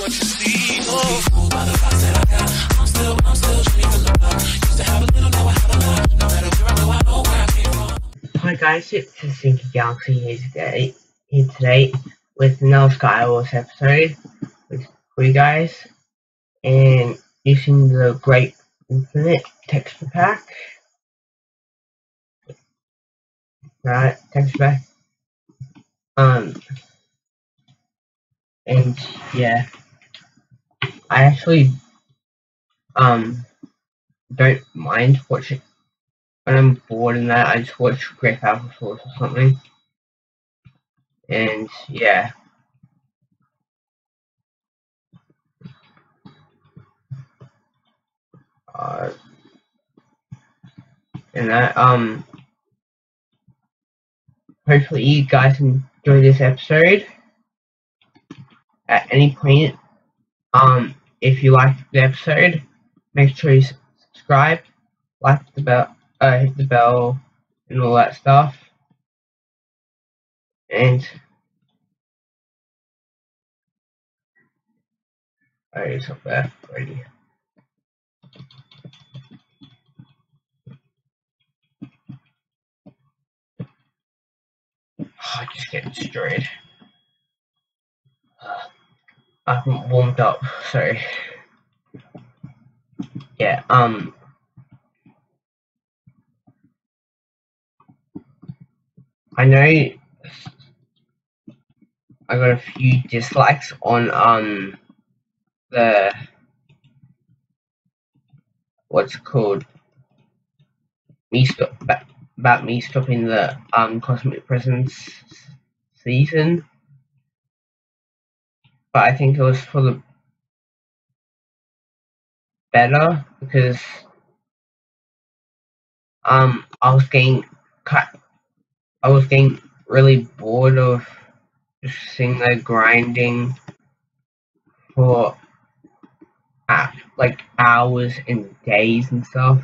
what you see. Hi guys, it's the Stinky Galaxy here today, here today with another Skywars episode with you guys. And using the Great Infinite texture pack. Right, texture pack. Um, and yeah, I actually um don't mind watching when I'm bored and that, I just watch Great Powerful Force or something. And yeah. Uh, and that, um, hopefully you guys enjoy this episode. At any point, um, if you like the episode, make sure you subscribe, like the bell, uh, hit the bell and all that stuff. And oh, it's up there already. Oh, I just get destroyed. Uh, I haven't warmed up, sorry. Yeah, um, I know I got a few dislikes on um the what's called me stop about me stopping the um cosmic prisons season but I think it was for the better because um I was getting cut I was getting really bored of just seeing the grinding for like hours and days and stuff.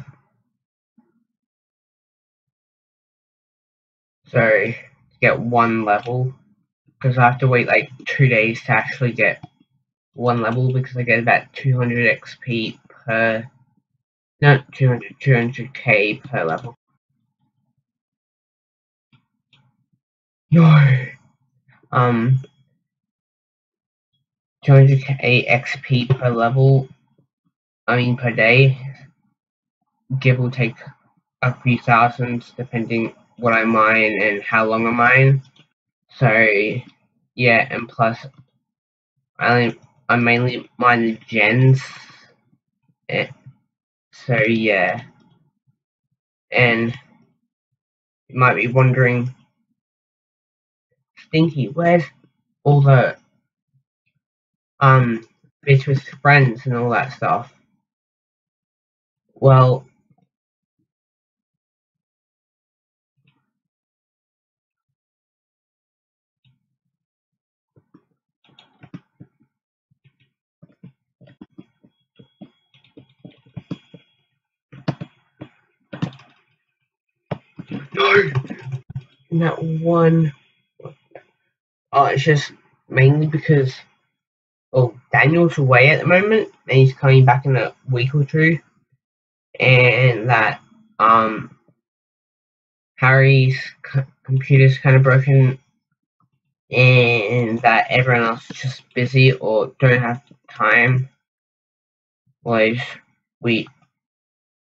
So to get one level, because I have to wait like two days to actually get one level because I get about 200 XP per, not 200, 200k per level. No. Um, 200k XP per level, I mean per day, give or take a few thousands depending what I mine and how long I mine. So, yeah, and plus, I, only, I mainly mine the gens. Eh, so, yeah. And you might be wondering Stinky, where's all the um bits with friends and all that stuff? Well, no, not one Oh, it's just mainly because well, Daniel's away at the moment, and he's coming back in a week or two, and that um Harry's c- computer's kind of broken, and that everyone else is just busy or don't have time. Like we,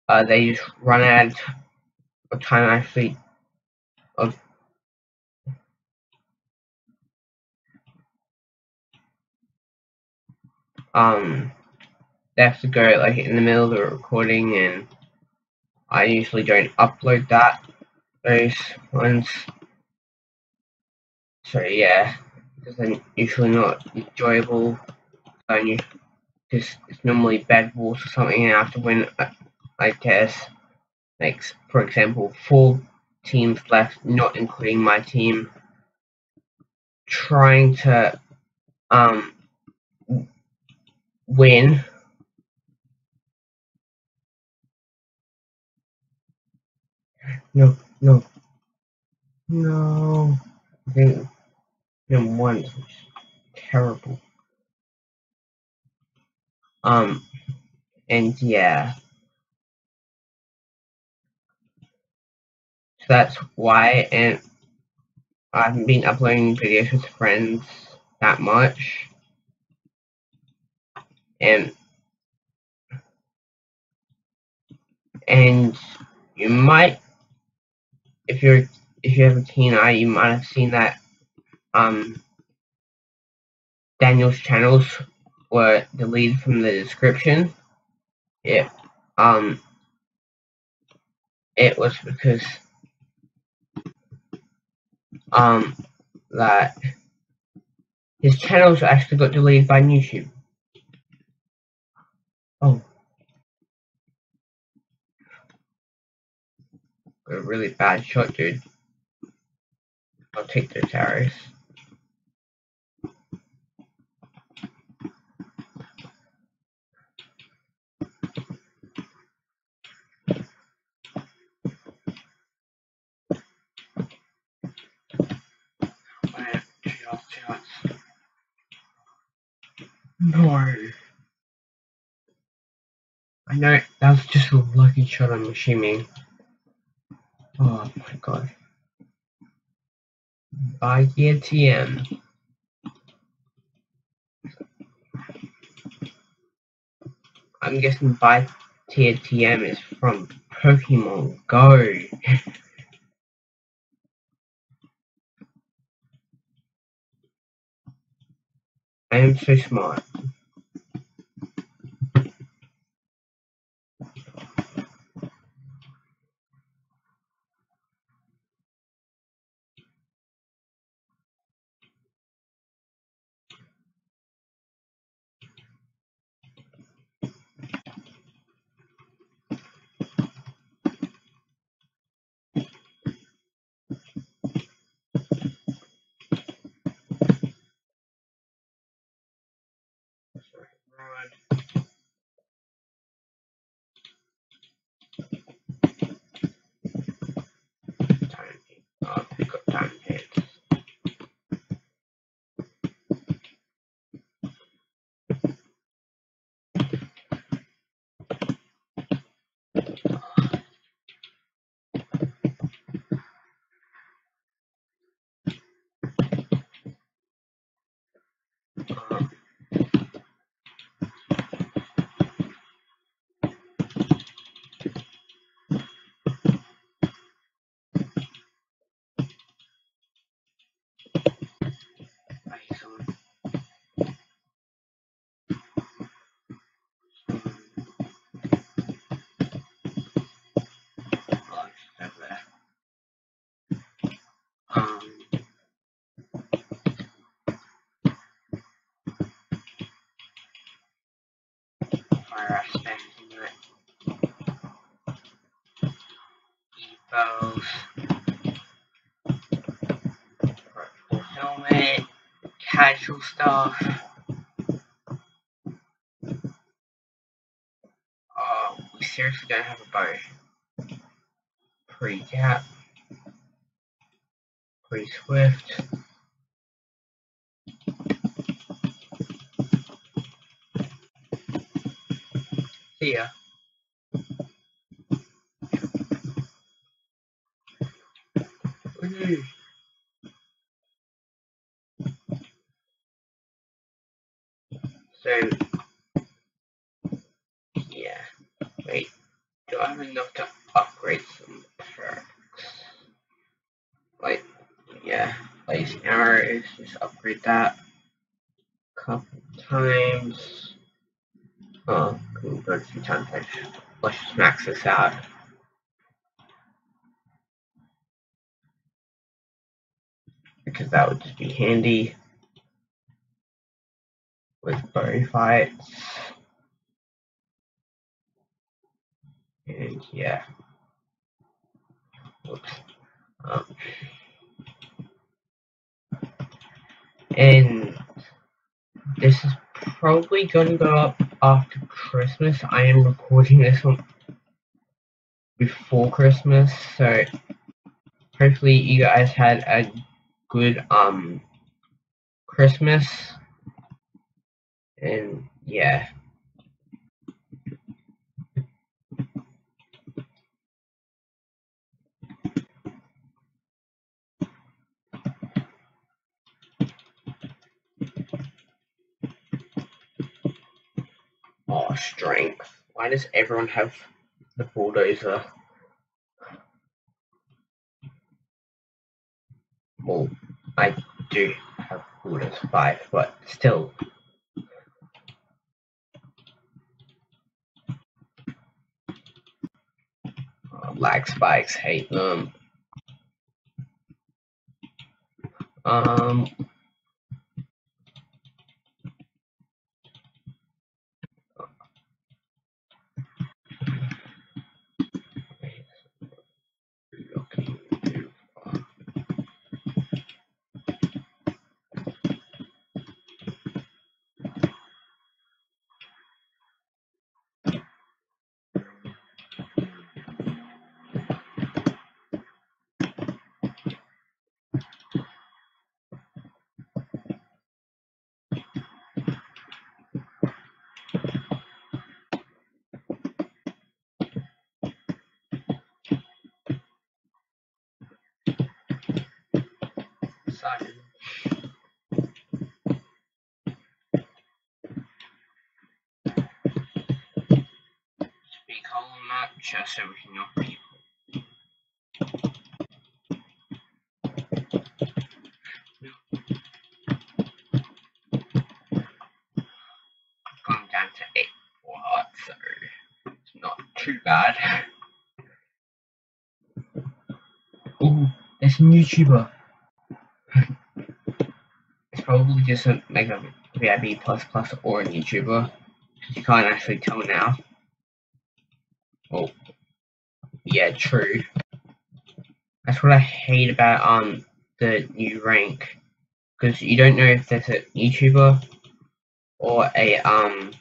uh, they just run out of time I actually of um to go like in the middle of the recording and I usually don't upload that those ones. So yeah because they're usually not enjoyable. And you just it's normally Bed Wars or something and after win I guess like for example four teams left not including my team trying to um win. No no. No. I think him once terrible. Um, and yeah. That's why, and I haven't been uploading videos with friends that much. And and you might if you're if you have a keen eye you might have seen that um Daniel's channels were deleted from the description. It um it was because um that his channels actually got deleted by YouTube. Oh. A really bad shot, dude. I'll take those arrows. No. I know that was just a lucky shot, I'm assuming. Oh my god. By ATM. I'm guessing by TM is from Pokemon Go. am so smart. Casual stuff. Oh, we seriously don't have a bow. Pre-cap. See ya. Woohoo. So, yeah. Wait, do I have enough to upgrade some perks? Like, yeah, place just upgrade that a couple times. Oh, can we go a few times? Let's just, let's just max this out. Because that would just be handy with bow fights. And yeah. Whoops. Um, and this is probably gonna go up after Christmas. I am recording this one before Christmas, so hopefully you guys had a good um Christmas. And yeah. Oh, strength. Why does everyone have the bulldozer? Well, I do have bulldozer 5, but still. Oh, lag spikes, hate them. Um, Sorry. Speak on that just so we can know people. Gone down to eight for so it's not too bad. Ooh, there's a YouTuber. Probably just a, like a VIP plus plus or a YouTuber. You can't actually tell now. Oh, yeah, true. That's what I hate about um the new rank, because you don't know if there's a YouTuber or a um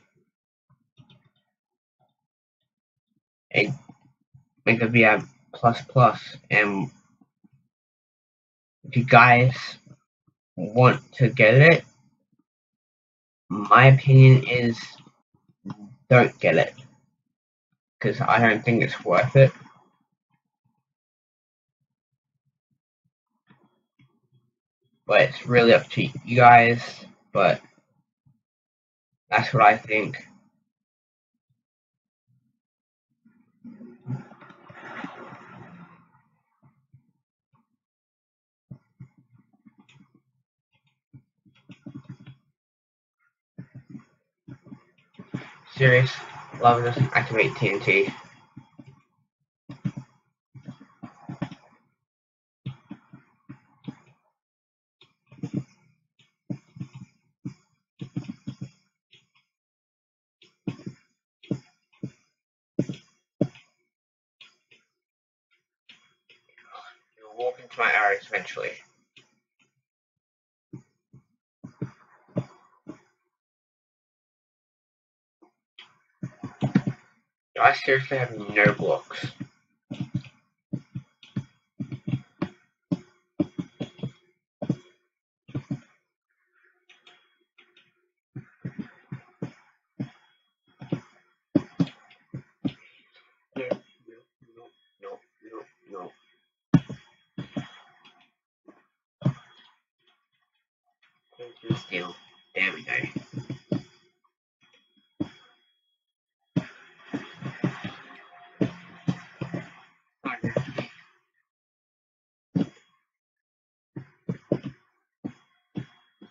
a like a VI plus plus, and if you guys want to get it, my opinion is don't get it because I don't think it's worth it. But it's really up to you guys. But that's what I think. Serious, love this. Activate TNT. Walk into my arrows eventually. Seriously have no blocks.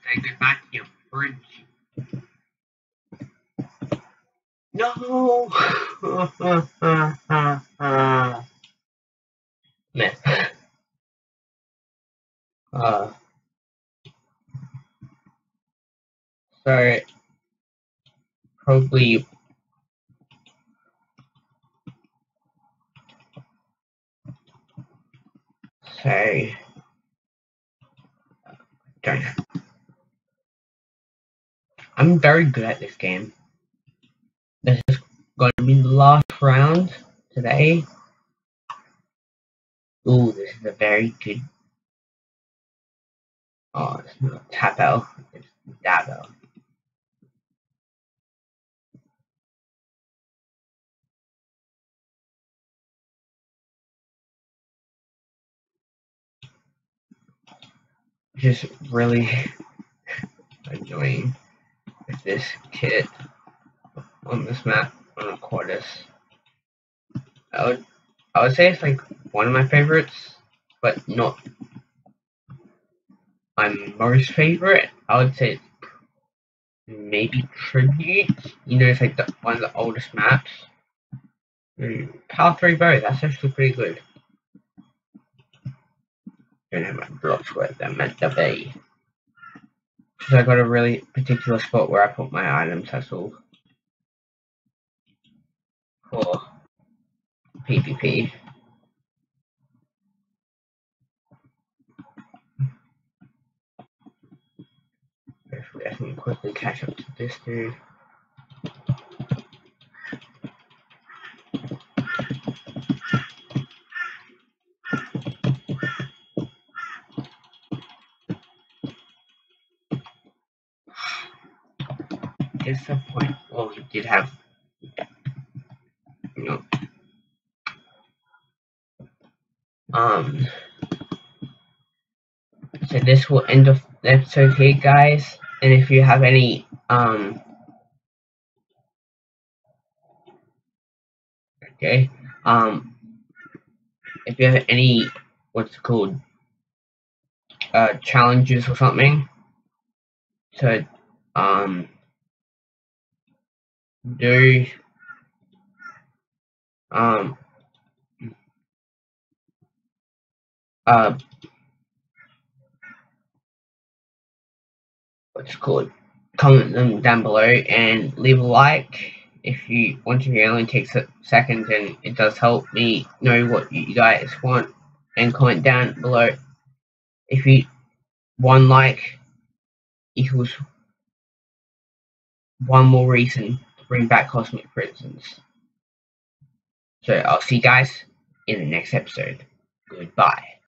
Say goodbye to your bridge. No! Miss. Uh, so, probably say, don't know. I'm very good at this game. This is going to be the last round today. Ooh, this is a very good. Oh, it's not Tabel, it's. Which is really annoying with this kit. on this map on Aquatis. I would I would say it's like one of my favorites, but not my most favorite. I would say maybe Tribute. You know, it's like the, one of the oldest maps. Mm, Power 3 Bow, that's actually pretty good. Don't have my blocks where they're meant to be. Because I got a really particular spot where I put my items, that's all. For PvP. Hopefully I can quickly catch up to this dude. Is point? Well, we did have, you know, um. So this will end of the episode here, guys. And if you have any, um, okay, um, if you have any, what's called, uh, challenges or something so um, do, um, uh, what's called, comment them down below and leave a like if you want to. It only takes a second and it does help me know what you guys want. And comment down below if you one like equals one more reason bring back Cosmic Prisons. So I'll see you guys in the next episode. Goodbye.